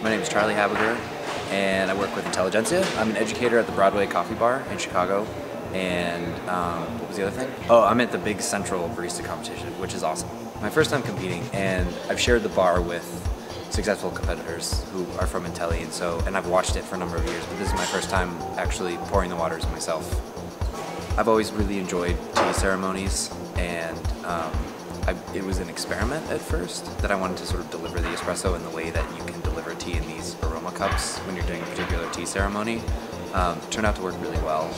My name is Charlie Habegger, and I work with Intelligentsia. I'm an educator at the Broadway Coffee Bar in Chicago. And um, what was the other thing? Oh, I'm at the Big Central Barista Competition, which is awesome. My first time competing, and I've shared the bar with successful competitors who are from Intelli, and so and I've watched it for a number of years, but this is my first time actually pouring the waters myself. I've always really enjoyed tea ceremonies, and um, I, it was an experiment at first that I wanted to sort of deliver the espresso in the way that you can tea in these aroma cups when you're doing a particular tea ceremony. Um, turned out to work really well.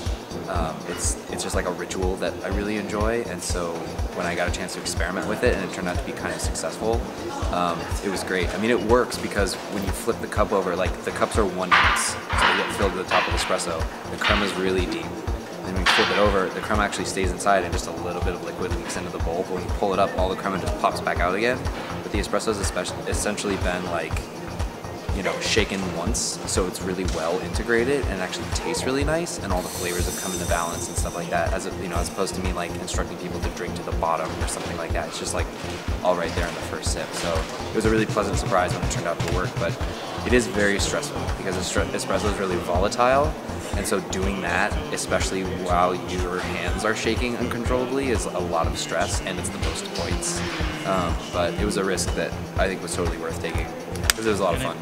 Um, it's it's just like a ritual that I really enjoy, and so when I got a chance to experiment with it and it turned out to be kind of successful, um, it was great. I mean, it works because when you flip the cup over, like the cups are one ounce, so they get filled to the top of espresso. The crema is really deep, and when you flip it over, the crema actually stays inside and just a little bit of liquid leaks into the bowl. But when you pull it up, all the crema just pops back out again. But the espresso has essentially been like, you know, shaken once, so it's really well integrated and actually tastes really nice, and all the flavors have come into balance and stuff like that. As a, you know, as opposed to me like instructing people to drink to the bottom or something like that. It's just like all right there in the first sip. So it was a really pleasant surprise when it turned out to work, but it is very stressful because espresso is really volatile and so doing that, especially while your hands are shaking uncontrollably, is a lot of stress and it's the most points. Um, but it was a risk that I think was totally worth taking because it was a lot of fun.